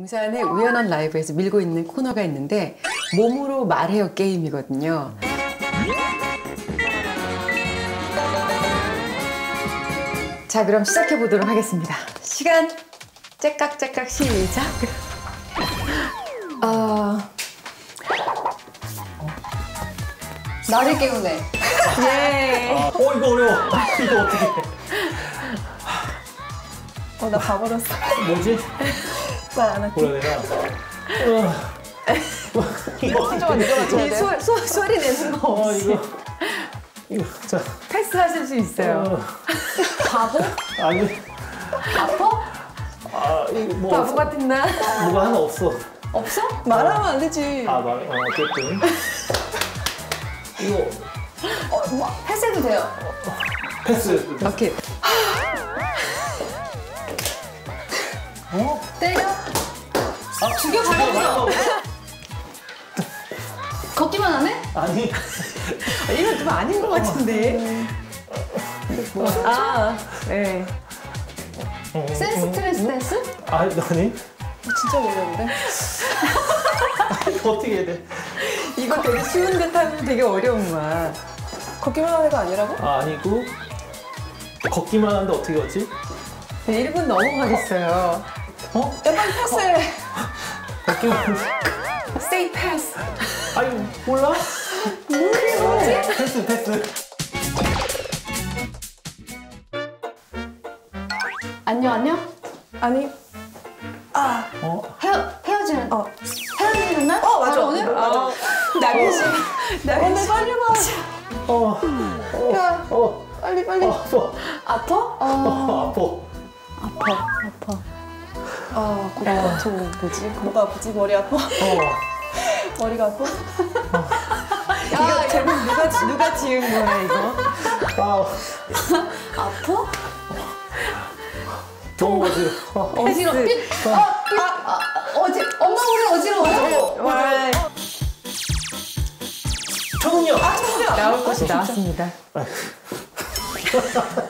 웅산의 우연한 라이브에서 밀고 있는 코너가 있는데 몸으로 말해요 게임이거든요. 자, 그럼 시작해 보도록 하겠습니다. 시간 째깍째깍 시작. 어, 나를 깨우네. 예. 아, 어 이거 어려워. 이거 어떻게? 해? 어, 나 가버렸어. 뭐지? 할게. 뭐라 해야 되나? 어. 이거 어떻게? 네가 맞춰야 이 돼. 소, 소, 소리 내는 거어 없이 이거 이거 자. 패스 하실 수 있어요. 어, 바보? 아니 아파? 아 이거 뭐 바보. 같은 나. 뭐가 하나 없어. 없어? 말하면 안 되지. 아 말. 어 어쨌든 이거 어, 뭐, 패스해도 돼요. 패스. 오케이. 아 죽여버려. 걷기만 하네? 아니 이건 좀 아닌 것 같은데. 아, 네. 어, 센스 트레스 댄스? 아 아니 진짜 어려운데? 어떻게 해야 돼? 이거 되게 쉬운 듯 하면 되게 어려운 거야. 걷기만 하는 거 아니라고? 아 아니고 걷기만 하는데 어떻게 걷지? 1분 넘어가겠어요. 어? 야, 빨리 패스해. 하는데 Say pass. 아니 몰라? 뭐지? 패스 패스. 안녕, 안녕? 아니. 아, 어? 헤어, 헤어지는, 어. 헤어지는 날? 어, 맞아. 오늘? 맞아. 나비 씨. 나비 오늘 씨. 빨리 와. 어. 야, 어. 빨리, 빨리. 어. 아파. 아파? 어, 어, 아파. 아파, 아파. 아, 고개 아프 뭐지? 뭐가 아프지? 머리 아파? 어. 머리가 아파? 이거 제목 누가, 누가 지은 거야, 이거? 아. 아파? 너무 어지러워. 어지러, 삐, 아, 삐, 아, 어지, 엄마 우리 어지러워. 와, 청력. 나올 것이 나왔습니다.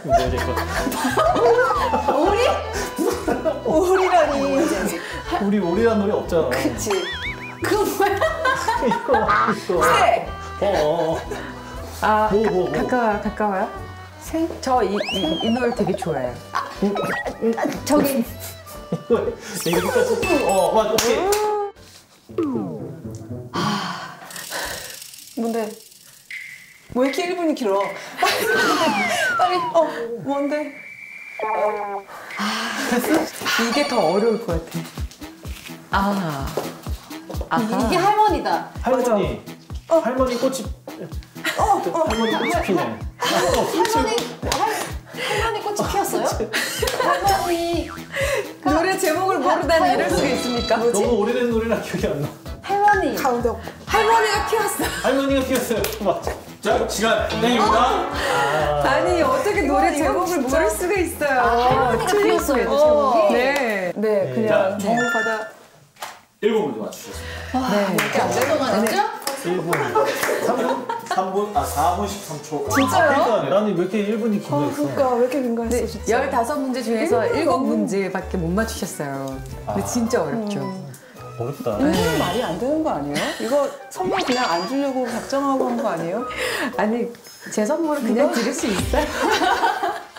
뭐야 이거? 우리 우리란 노래 없잖아. 그치. 그 뭐야? 이거 이거. 새. 어. 어. 어. 아, 뭐, 가, 뭐, 뭐. 가까워요, 가까워요? 생? 저 이, 이, 이 노래 되게 좋아해요. 저기, 이거 여기까지. 어 맞아. 오케이. 뭔데? 왜 이렇게 1분이 길어? 빨리, 어, 뭔데? 이게 더 어려울 것 같아. 아. 아하. 이게 할머니다. 할머니. 할머니 꽃이. 어. 할머니 꽃이 피네. 할머니, 할, 할머니 꽃이 피었어요? 할머니, 노래 제목을 모르다니 이럴 수가 있습니까? 너무 오래된 노래라 기억이 안 나. 할머니. 가운데. 할머니가 키웠어. 할머니가 키웠어요. 맞아. 자, 시간 땡입니다. 아니, 어떻게 노래 제목을 모를 수가 있어요. 아, 할머니가 거예요, 제목이? 네. 네, 그냥 자, 어, 바다. 일곱 문제 맞추셨습니다. 네. 이렇게 안 들어가죠? 1분. 3분, 3분, 아 4분 13초. 진짜요? 그러니까 나는 왜 이렇게 1분이 긴 아, 거였어? 그러니까 왜 이렇게 긴가 했어, 진짜. 15문제 중에서 일곱 7문제밖에 못 맞추셨어요. 근데 진짜 어렵죠. 어렵다. 이거는 말이 안 되는 거 아니에요? 이거 선물 그냥 안 주려고 작정하고 한 거 아니에요? 아니, 제 선물을 그냥 드릴 수 있어요?